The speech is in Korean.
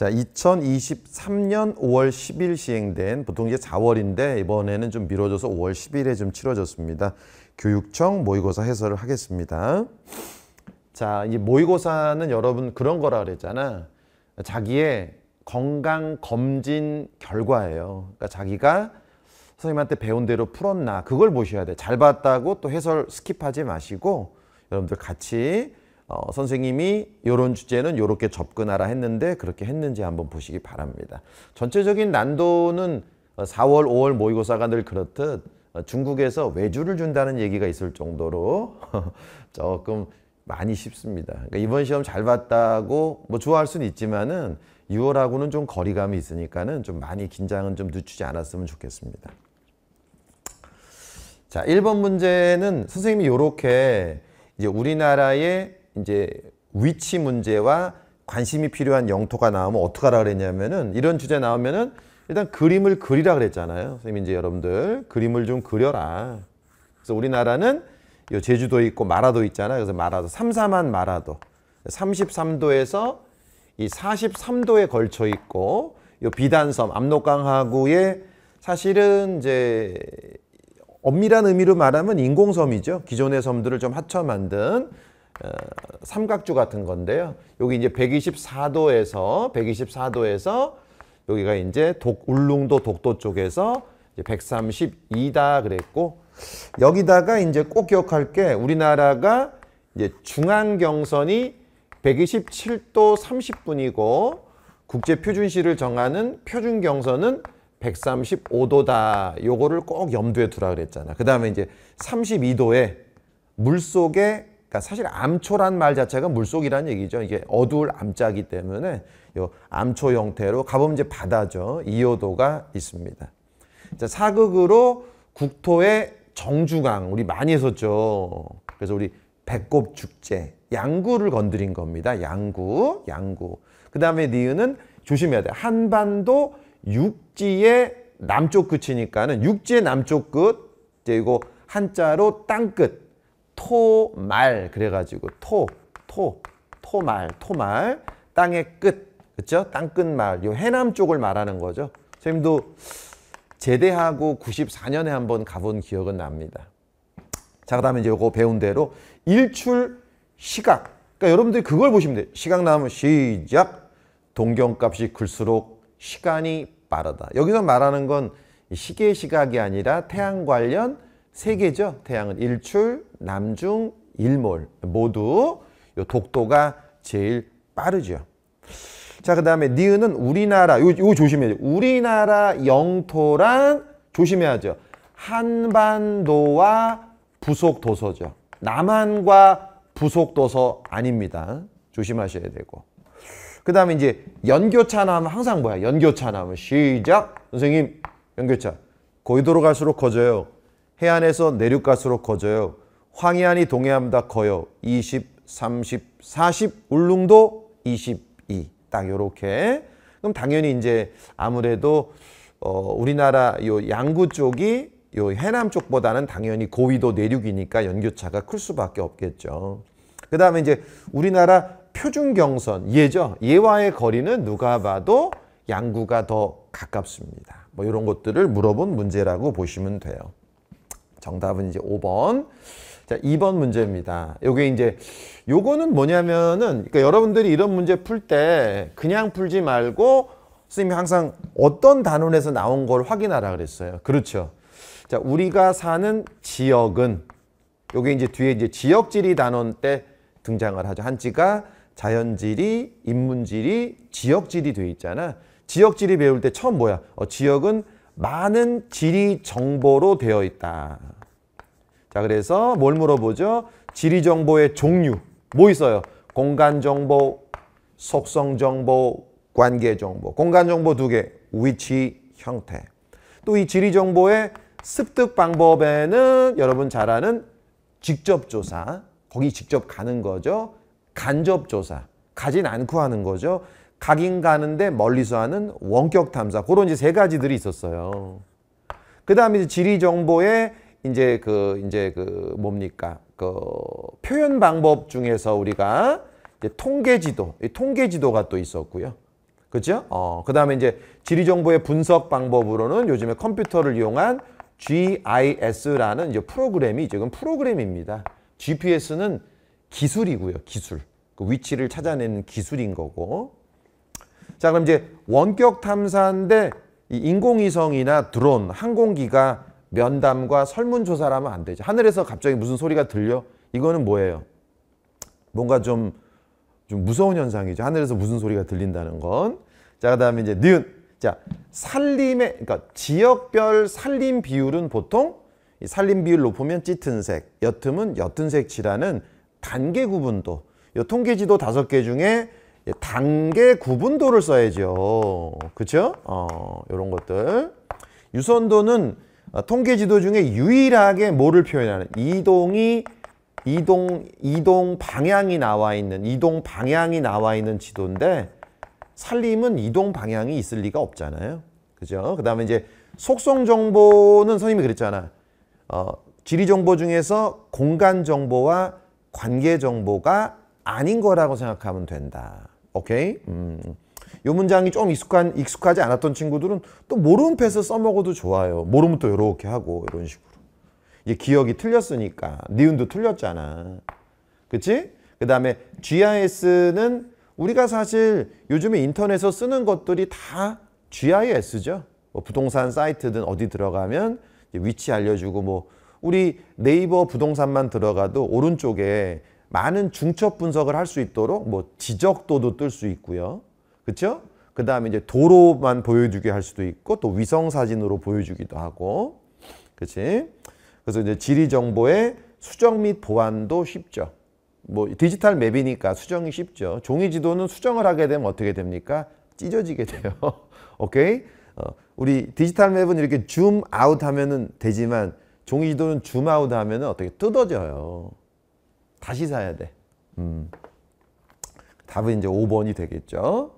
자, 2023년 5월 10일 시행된 보통 이제 4월인데 이번에는 좀 미뤄져서 5월 10일에 좀 치러졌습니다. 교육청 모의고사 해설을 하겠습니다. 자, 이 모의고사는 여러분 그런 거라 그랬잖아. 자기의 건강 검진 결과예요. 그러니까 자기가 선생님한테 배운 대로 풀었나 그걸 보셔야 돼. 잘 봤다고 또 해설 skip하지 마시고 여러분들 같이 어, 선생님이 이런 주제는 이렇게 접근하라 했는데 그렇게 했는지 한번 보시기 바랍니다. 전체적인 난도는 4월, 5월 모의고사가 늘 그렇듯 어, 중국에서 외주를 준다는 얘기가 있을 정도로 조금 많이 쉽습니다. 그러니까 이번 시험 잘 봤다고 뭐 좋아할 수는 있지만은 6월하고는 좀 거리감이 있으니까는 좀 많이 긴장은 좀 늦추지 않았으면 좋겠습니다. 자, 1번 문제는 선생님이 이렇게 이제 우리나라의 이제 위치 문제와 관심이 필요한 영토가 나오면 어떻게 하라 그랬냐면은 이런 주제 나오면은 일단 그림을 그리라 그랬잖아요. 선생님 이제 여러분들 그림을 좀 그려라. 그래서 우리나라는 요 제주도 있고 마라도 있잖아요. 그래서 마라도 삼삼한 마라도 33도에서 이 43도에 걸쳐 있고 요 비단섬 압록강하구에 사실은 이제 엄밀한 의미로 말하면 인공섬이죠. 기존의 섬들을 좀 합쳐 만든 어, 삼각주 같은 건데요. 여기 이제 124도에서 124도에서 여기가 이제 독 울릉도 독도 쪽에서 132다 그랬고 여기다가 이제 꼭 기억할 게 우리나라가 이제 중앙 경선이 127도 30분이고 국제 표준시를 정하는 표준 경선은 135도다. 요거를 꼭 염두에 두라 그랬잖아. 그다음에 이제 32도에 물속에 그러니까 사실 암초란 말 자체가 물속이라는 얘기죠. 이게 어두울 암자기 때문에 요 암초 형태로 가보면 이제 바다죠. 이호도가 있습니다. 자, 사극으로 국토의 정주강 우리 많이 했었죠. 그래서 우리 배꼽 축제 양구를 건드린 겁니다. 양구, 양구. 그다음에 니은은 조심해야 돼. 한반도 육지의 남쪽 끝이니까는 육지의 남쪽 끝 이거 한자로 땅 끝. 토말 그래가지고 토, 토, 토말, 토말 땅의 끝, 그렇죠? 땅 끝말, 요 해남 쪽을 말하는 거죠. 선생님도 제대하고 94년에 한번 가본 기억은 납니다. 자, 그 다음에 이제 요거 배운 대로 일출 시각. 그러니까 여러분들이 그걸 보시면 돼요. 시각 나오면 시작. 동경값이 클수록 시간이 빠르다. 여기서 말하는 건 시계 시각이 아니라 태양 관련 세 개죠. 태양은 일출, 남중, 일몰 모두 요 독도가 제일 빠르죠. 자, 그 다음에 니은은 우리나라, 요, 요 조심해야 돼요. 우리나라 영토란 조심해야죠. 한반도와 부속 도서죠. 남한과 부속 도서 아닙니다. 조심하셔야 되고. 그 다음에 이제 연교차 나오면 항상 뭐야? 연교차 나오면 시작! 선생님, 연교차. 고위도로 갈수록 커져요. 해안에서 내륙 갈수록 커져요. 황해안이 동해안보다 커요. 20, 30, 40, 울릉도 22. 딱 요렇게. 그럼 당연히 이제 아무래도 어 우리나라 요 양구 쪽이 요 해남 쪽보다는 당연히 고위도 내륙이니까 연교차가 클 수밖에 없겠죠. 그 다음에 이제 우리나라 표준 경선 예죠. 예와의 거리는 누가 봐도 양구가 더 가깝습니다. 뭐 이런 것들을 물어본 문제라고 보시면 돼요. 정답은 이제 5번. 자, 2번 문제입니다. 요게 이제 요거는 뭐냐면은 그러니까 여러분들이 이런 문제 풀 때 그냥 풀지 말고 선생님이 항상 어떤 단원에서 나온 걸 확인하라 그랬어요. 그렇죠. 자, 우리가 사는 지역은 요게 이제 뒤에 이제 지역 지리 단원 때 등장을 하죠. 한지가 자연지리, 인문지리, 지역지리 돼 있잖아. 지역지리 배울 때 처음 뭐야? 어, 지역은 많은 지리 정보로 되어 있다. 자, 그래서 뭘 물어보죠? 지리 정보의 종류. 뭐 있어요? 공간 정보, 속성 정보, 관계 정보. 공간 정보 두 개, 위치, 형태. 또 이 지리 정보의 습득 방법에는 여러분 잘 아는 직접 조사. 거기 직접 가는 거죠. 간접 조사. 가진 않고 하는 거죠. 가긴 가는데 멀리서 하는 원격 탐사. 그런 이제 세 가지들이 있었어요. 그 다음에 지리 정보의 이제 그 이제 그 뭡니까 그 표현 방법 중에서 우리가 이제 통계 지도, 통계 지도가 또 있었고요. 그렇죠? 어, 그 다음에 이제 지리 정보의 분석 방법으로는 요즘에 컴퓨터를 이용한 GIS라는 이제 프로그램이 지금 프로그램입니다. GPS는 기술이고요. 기술. 그 위치를 찾아내는 기술인 거고. 자, 그럼 이제 원격 탐사인데 이 인공위성이나 드론, 항공기가 면담과 설문조사를 하면 안 되죠. 하늘에서 갑자기 무슨 소리가 들려? 이거는 뭐예요? 뭔가 좀, 좀 무서운 현상이죠. 하늘에서 무슨 소리가 들린다는 건. 자, 그 다음에 이제 니은. 자, 살림의, 그러니까 지역별 살림 비율은 보통 이 살림 비율 높으면 짙은 색, 옅으면 옅은 색칠하는 단계 구분도. 이 통계지도 다섯 개 중에 단계 구분도를 써야죠. 그렇죠? 어, 이런 것들. 유선도는 어, 통계 지도 중에 유일하게 뭐를 표현하는 이동이 이동 이동 방향이 나와 있는 이동 방향이 나와 있는 지도인데 살림은 이동 방향이 있을 리가 없잖아요. 그죠? 그다음에 이제 속성 정보는 선생님이 그랬잖아. 어, 지리 정보 중에서 공간 정보와 관계 정보가 아닌 거라고 생각하면 된다. 오케이? 음. 요 문장이 좀 익숙한 익숙하지 않았던 친구들은 또 모름패스 써먹어도 좋아요. 모르면 또 이렇게 하고 이런 식으로. 이게 기억이 틀렸으니까 니은도 틀렸잖아. 그치? 그 다음에 GIS는 우리가 사실 요즘에 인터넷에서 쓰는 것들이 다 GIS죠. 뭐 부동산 사이트든 어디 들어가면 위치 알려주고 뭐 우리 네이버 부동산만 들어가도 오른쪽에 많은 중첩 분석을 할 수 있도록 뭐 지적도도 뜰 수 있고요. 그렇죠? 그 다음에 이제 도로만 보여주게 할 수도 있고 또 위성 사진으로 보여주기도 하고, 그렇지? 그래서 이제 지리 정보의 수정 및 보완도 쉽죠. 뭐 디지털 맵이니까 수정이 쉽죠. 종이 지도는 수정을 하게 되면 어떻게 됩니까? 찢어지게 돼요. 오케이? 어, 우리 디지털 map은 이렇게 zoom out 하면은 되지만 종이 지도는 zoom out 하면은 어떻게 뜯어져요. 다시 사야 돼. 음. 답은 이제 5번이 되겠죠.